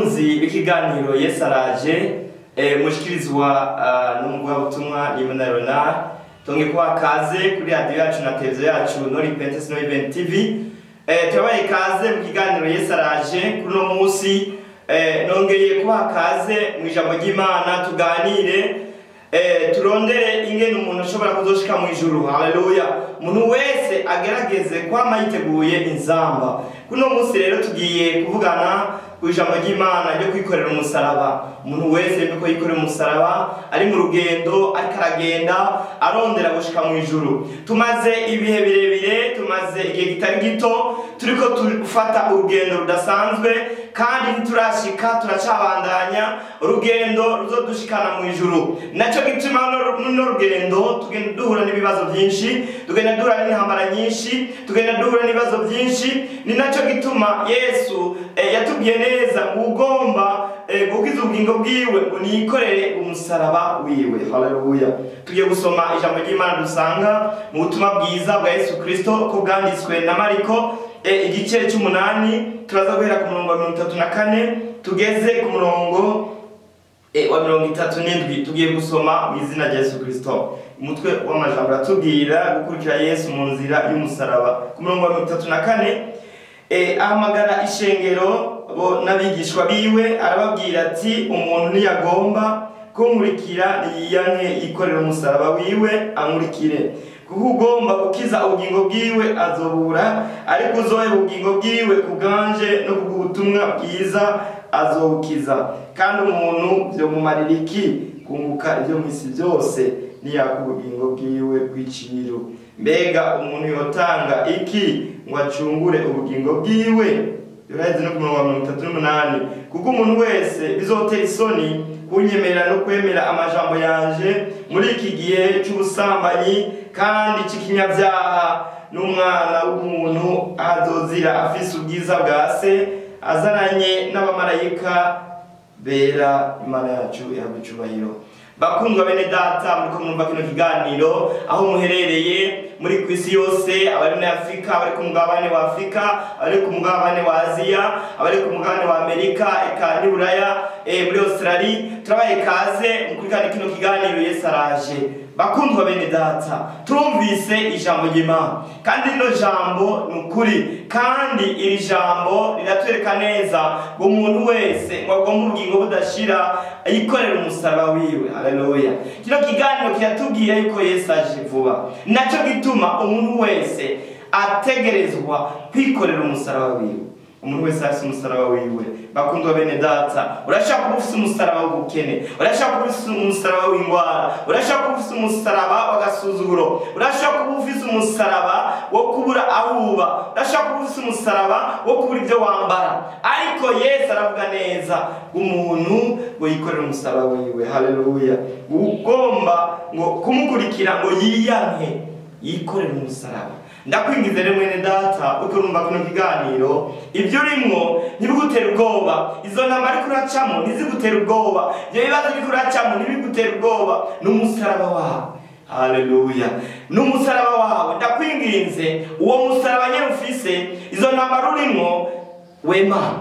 Kunzi b'ikiganiro Yesu araje eh, mushikirizwa uh, n'umuvugabutumwa Nimena Ronald tonge kuba kaze kuri radio yacu na televiziyo yacu Nori Pentesi No Event TV eh, turabaye kaze mu kiganiro Yesu araje kuri uno munsi. Eh, nongeye kuba kaze mu ijambo ry'Imana tuganire. Turondere ingene umuntu ashobora kuzoshika mu ijuru. Haleluya. Umuntu wese agerageze kwama yiteguye inzamba. Kuno munsi rero tugiye kuvugana ku ijambo ry'imana ryo kwikorera umusaraba. Umuntu wese yuko yikorera umusaraba ari mu rugendo ariko aragenda arondera gushika mu ijuru. Tumaze ibihe birebire tumaze igihe kitari gito turiko tufata urugendo rudasanzwe kandi ntiturashika turacabandanya urugendo ruzodushikana mu ijuru. Naco gituma runo rugendo tugenda duhura n'ibibazo byinshi tugenda duhura n'intambara nyinshi tugenda duhura n'ibibazo byinshi. Ni naco gituma yesu eh, yatubwiye neza ugomba eh, gukiza ubugingo bwiwe ngo niyikorere umusaraba wiwe. Haleluya. Tugiye gusoma ijambo ry'imana dusanga mu butumwa bwiza bwa yesu kristo ko bwanditswe na mariko. Igice cy'umunani turaza guhera ku murongo wa mirongo itatu na kane tugeze ku murongo eh, wa mirongo itatu n'indwi tugiye gusoma mu izina rya yesu kristo. Umutwe w'amajambo aratubwira gukurikira yesu mu nzira y'umusaraba. Ku murongo wa mirongo itatu na kane eh, ahamagara ishengero n'abigishwa biwe arababwira ati umuntu ntiyagomba kunkurikira niyiyanke yikorera umusaraba wiwe ankurikire kuko ugomba gukiza ubugingo bwiwe azobura ariko uzohera ubugingo bwiwe ku bwanje no ku butumwa bwiza azobukiza kandi umuntu vyomumarira iki kunguka ivyo mw'isi byose niyaka ubugingo bwiwe bw'iciro mbega umuntu yotanga iki? Ngo acungure ubugingo bwiwe? Yoraheze no ku murongo wa mirongo itatu n'umunani. Kuko umuntu wese bizotera isoni kunyemerera no kwemera amajambo yanje muri iki gihe c'ubusambanyi kandi c'ikinyabyaha n'umwana w'umuntu azozira afise ubwiza bwa se azananye n'abamarayika bera imana yacu ihabwa icubahiro bakundwa bene data muriko mwumva kino kiganiro aho muherereye muri ku isi yose abari muri afurika abari ku mugabane wa afurika abari ku mugabane wa aziya abari ku mugabane wa amerika eka n'iburaya eh, muri australia. Turabaye kaze mukurikirana kino kiganiro yesu araje. Bakundwa bene data turumvise ijambo ry'imana. Kandi rino jambo ni ukuri. Kandi iri jambo riratwereka neza ngo umuntu wese ngo agomba ubugingo budashira yikorera umusaraba wiwe. Haleluya kino kiganiro kiratubwira yuko yesu aje vuba. Nacyo gituma umuntu wese ategerezwa kwikorera umusaraba wiwe. Umuntu wese afise umusaraba wiwe. Bakundwa bene data. Urashaka kuba ufise umusaraba w'ubukene? Urashaka kuba ufise umusaraba w'indwara urashaka kuba ufise umusaraba w'agasuzuguro? Urashaka kuba ufise umusaraba wo kubura aho uba urashaka kuba ufise umusaraba wo kubura ibyo wambara. Ariko yesu aravuga neza umuntu ngo yikorere umusaraba wiwe. Haleluya ugomba ngo kumukurikira ngo yiyanke yikorere umusaraba. Ndakwingiza rero mwene data uko urumva kino kiganiro ibyo urimwo ntibigutere ubwoba. Izo ntambara ariko uracamo ntizigutere ubwoba. Ibyo bibazo ariko uracamo ntibigutere ubwoba. Ni umusaraba wawe haleluya ni umusaraba wawe ndakwinginze. Uwo musaraba nyine ufise izo ntambara urimwo wema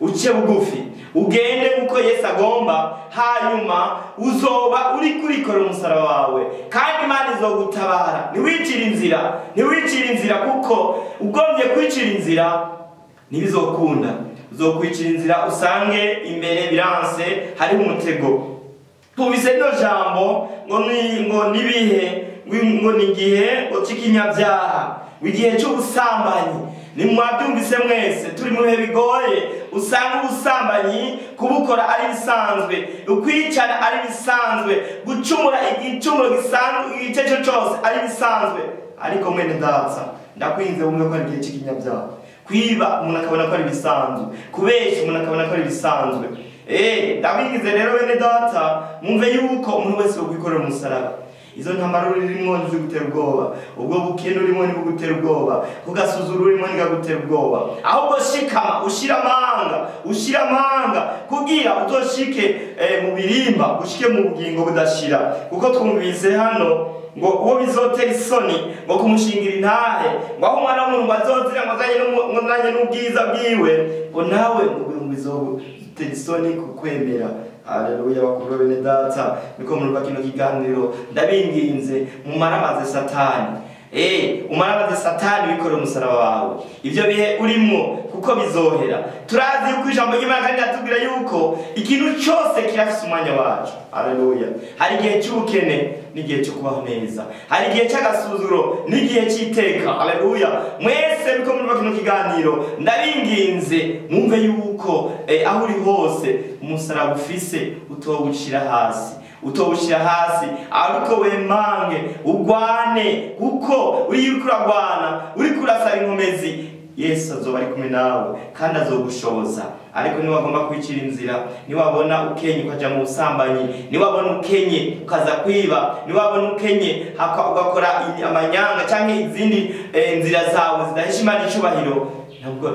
uce bugufi. Ugende nk'uko yesu agomba. Hanyuma uzoba uri kurikorera umusaraba wawe. Kandi imana izogutabara. Ntiwicire inzira. Ntiwicire inzira kuko ugombye kwicira inzira ntibizokunda. Uzokwicira inzira usange imbere biranse hariho umutego. Tubise rino jambo ngo ni nibihe ngo ni igihe ngo c'ikinyabyaha igihe cy'ubusambanyi nimwabyumvise mwese turi mu bihe bigoye. Usanga ubusambanyi kubukora ari bisanzwe. Ukwicara ari bisanzwe. Gucumura igicumuro gisanzwe icyo cyo cyose ari bisanzwe. Ariko mwene data ndakwinze wumve ko ari igihe cy'ikinyabyaha kwiba umuntu akabona ko ari bisanzwe. Kubeshya umuntu akabona ko ari bisanzwe. Eh ndabingize rero bene data mwumve yuko umuntu wese wokwikorera umusaraba. Izo ntambara urimo ntizigutera ubwoba. Ubwo bukene urimo ntibugutera ubwoba. Kugasuzura urimo ntigagutera ubwoba. Ahubwo shikama ushira amanga ushira amanga. Kugira uzoshike eh, mu birimba ushike mu bugingo budashira. Kuko twumvise hano ngo uwo bizotera isoni ngo kumushingira intahe. Ngo aho umwana w'umuntu ngo azozira ngo azanye n'ubwiza bwiwe ngo nawe ngo bizobu ntibitera isoni kukwemera. Haleluya bakuru bene data. Niko murumva kino kiganiro ndabinginze mumaramaze satani. Eh, umaramaze satani wikorera umusaraba wawe. Ibyo bihe urimo kuko bizohera. Turazi yuko ijambo ry'imana kandi riratubwira yuko ikintu cyose kirafise umwanya wacu. Haleluya. Hari igihe cy'ubukene n'igihe cyo kubaho neza. Hari igihe cy'agasuzuro n'igihe cy'iteka. Haleluya. Mwese niko kino kiganiro. Ndabinginze mwumve yuko eh, aho uri hose umusaraba ufise utowushira hasi. Utowushyira hasi. Ariko wemange ugwane kuko uri uriko uragwana uriko urasaba inkomezi. Yesu azoba ari kumwe nawe kandi azogushoboza ariko niwagomba kwicira inzira niwabona ukenye ukaja mu busambanyi niwabona ukenye ukaza kwiba niwabona ukenye ugakora amanyanga cyangwa izindi eh, nzira zawe zidahesha imana icubahiro. Ntabwo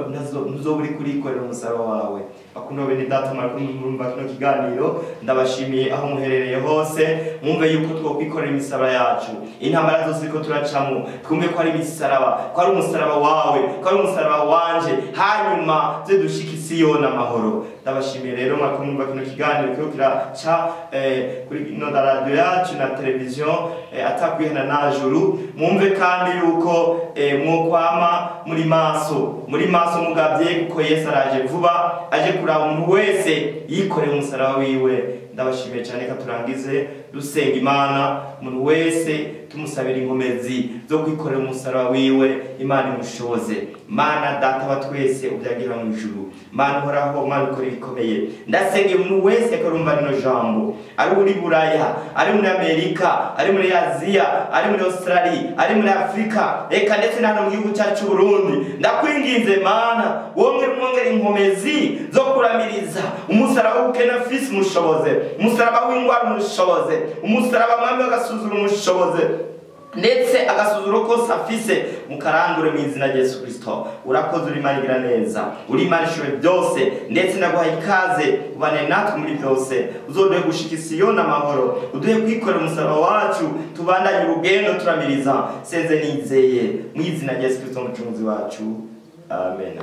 ntuzoba uri kurikorera umusaraba wawe. Bakunda bene data murakumva murumva kino kiganiro. Ndabashimiye aho muherereye hose. Mwumve yuko twokwikorera imisaraba yacu. Intambara zose ariko turacamo. Twumve ko ari imisaraba ko ari umusaraba wawe ko ari umusaraba wanje. Hanyuma ze dushika isiyoni amahoro. Ndabashimiye rero murakumva kino kiganiro. Kiriko kiraca eh, kuri ino radiyo yacu na televiziyo eh, atakwihana na juru. Mwumve kandi yuko eh, mwokwama muri maso. Muri maso mugabye kuko yesu araje vuba aje kuraba umuntu wese yikoreye umusaraba wiwe. Ndabashimiye cyane ko turangize dusenga imana umuntu wese tumusabira inkomezi zo kwikorera umusaraba wiwe. Imana imushoboze mana data wa twese ubyagira mu ijuru. Mana uhoraho mana ukora ibikomeye. Ndasenga umuntu wese akarumva rino jambo. Ari muri buraya ari muri amerika ari muri aziya ari muri australia ari muri afurika reka ndetse na hano mu gihugu cyacu burundi ndakwinginze mana wongere umwongere inkomezi zo kuramiriza. Umusaraba w'ubukene fisi umushoboze umusaraba w'indwara umushoboze umusaraba mwami w'agasuzuro umushoboze ndetse agasuzuro kose afise mukarandure mu izina rya yesu kirisito urakoze uri imana igira neza. Uri imana ishoboye byose ndetse naguhaye ikaze. Ubane natwe muri byose. Uzoduhe gushika isiyoni amahoro. Uduhe kwikorera umusaraba wacu. Tubandanye urugendo turamiriza senze nizeye. Mu izina rya yesu kirisito umucunguzi wacu. Amen.